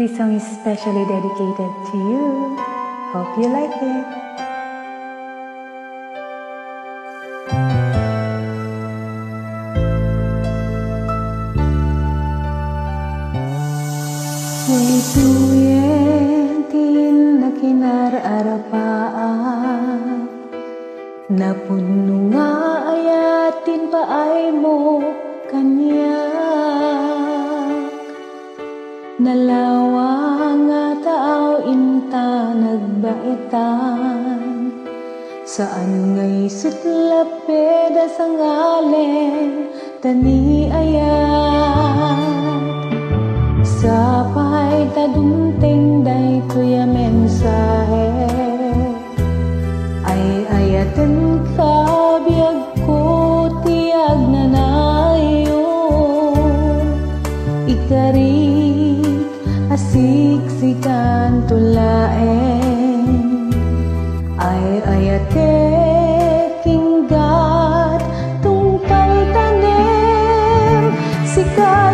This song is specially dedicated to you. Hope you like it. May tuyentin na kinararapaan Na puno nagbaitan Saan ngay sutlapeda sa ngalen tani ayat Sapay tadumteng day kuya mensahe. Ay ayaten ka biyag ko tiyag na nayon Ikarik asiksikan tulaen Ay ayate kinggat tungpal tanem Sikalaen